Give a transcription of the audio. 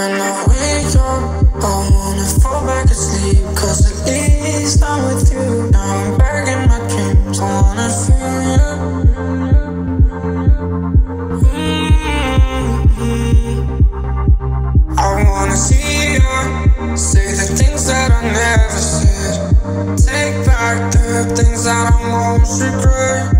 up. I wanna fall back asleep, cause at least I'm with you. Now I'm back in my dreams, I wanna feel you. Mm-hmm. I wanna see you say the things that I never said. Take back the things that I most regret.